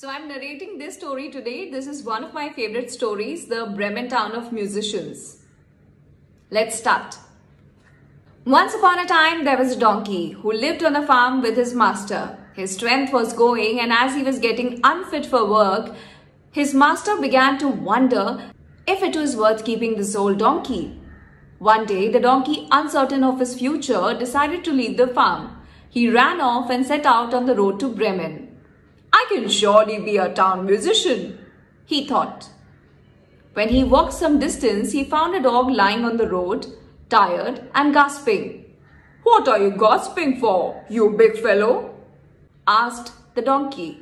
So I'm narrating this story today. This is one of my favorite stories, the Bremen Town of Musicians. Let's start. Once upon a time, there was a donkey who lived on a farm with his master. His strength was going, and as he was getting unfit for work, his master began to wonder if it was worth keeping this old donkey. One day, the donkey, uncertain of his future, decided to leave the farm. He ran off and set out on the road to Bremen. I can surely be a town musician, he thought. When he walked some distance, he found a dog lying on the road, tired and gasping. What are you gasping for, you big fellow? asked the donkey.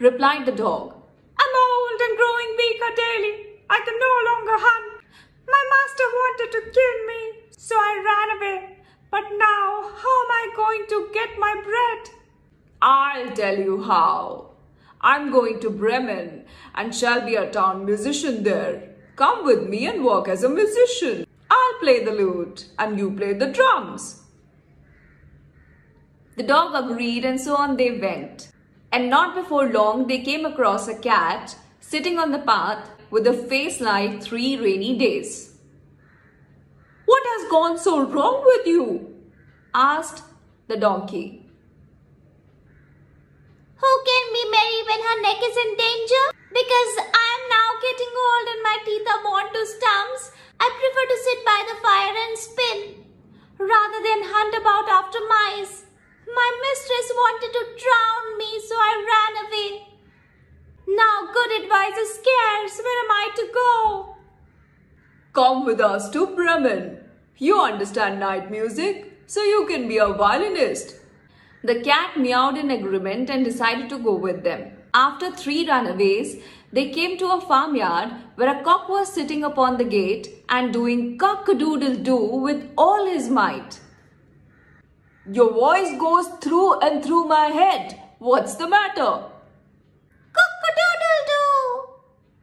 replied the dog. I'm old and growing weaker daily. I can no longer hunt. My master wanted to kill me, so I ran away. But now, how am I going to get my bread? I'll tell you how. I'm going to Bremen and shall be a town musician there. Come with me and work as a musician. I'll play the lute and you play the drums. The dog agreed and so on they went. And not before long they came across a cat sitting on the path with a face like three rainy days. What has gone so wrong with you? asked the donkey. Who can be merry when her neck is in danger? Because I am now getting old and my teeth are worn to stumps, I prefer to sit by the fire and spin, rather than hunt about after mice. My mistress wanted to drown me, so I ran away. Now good advice is scarce. Where am I to go? Come with us to Bremen. You understand night music, so you can be a violinist. The cat meowed in agreement and decided to go with them. After three runaways, they came to a farmyard where a cock was sitting upon the gate and doing cock-a-doodle-doo with all his might. Your voice goes through and through my head. What's the matter? Cock-a-doodle-doo!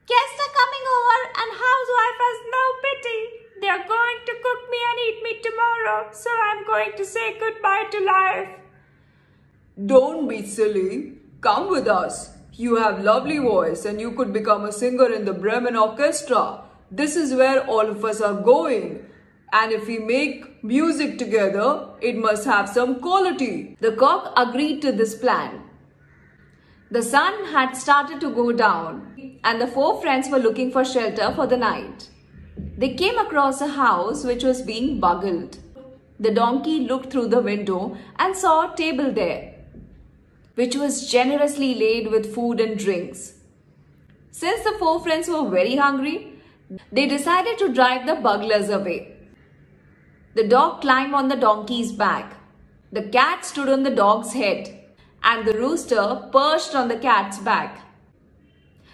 Guests are coming over and housewife has no pity. They are going to cook me and eat me tomorrow, so I'm going to say goodbye to life. Don't be silly. Come with us. You have lovely voice and you could become a singer in the Bremen Orchestra. This is where all of us are going. And if we make music together, it must have some quality. The cock agreed to this plan. The sun had started to go down and the four friends were looking for shelter for the night. They came across a house which was being buggled. The donkey looked through the window and saw a table there which was generously laid with food and drinks. Since the four friends were very hungry, they decided to drive the burglars away. The dog climbed on the donkey's back. The cat stood on the dog's head and the rooster perched on the cat's back.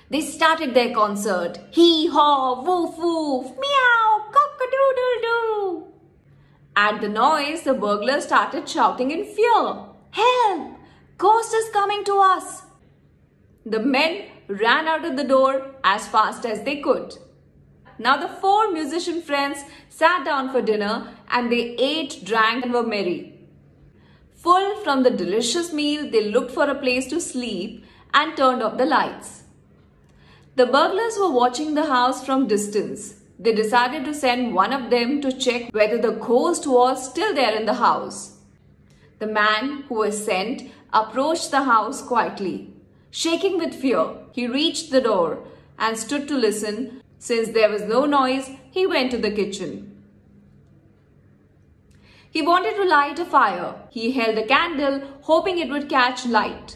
They started their concert. Hee haw, woof woof, meow, cock-a-doodle-doo. At the noise, the burglars started shouting in fear. Help! Ghost is coming to us. The men ran out of the door as fast as they could. Now the four musician friends sat down for dinner and they ate, drank and were merry. Full from the delicious meal, they looked for a place to sleep and turned off the lights. The burglars were watching the house from distance. They decided to send one of them to check whether the ghost was still there in the house. The man who was sent approached the house quietly. Shaking with fear, he reached the door and stood to listen. Since there was no noise, he went to the kitchen. He wanted to light a fire. He held a candle, hoping it would catch light.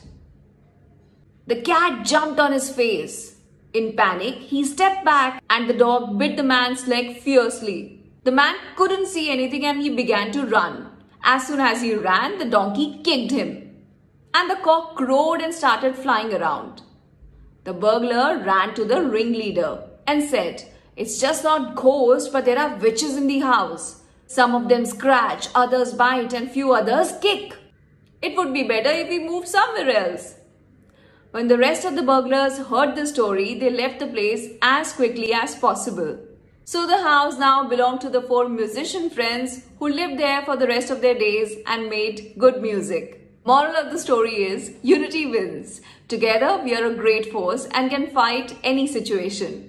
The cat jumped on his face. In panic, he stepped back and the dog bit the man's leg fiercely. The man couldn't see anything and he began to run. As soon as he ran, the donkey kicked him and the cock crowed and started flying around. The burglar ran to the ringleader and said, It's just not ghosts, but there are witches in the house. Some of them scratch, others bite, and few others kick. It would be better if we moved somewhere else. When the rest of the burglars heard the story, they left the place as quickly as possible. So the house now belonged to the four musician friends who lived there for the rest of their days and made good music. Moral of the story is unity wins. Together we are a great force and can fight any situation.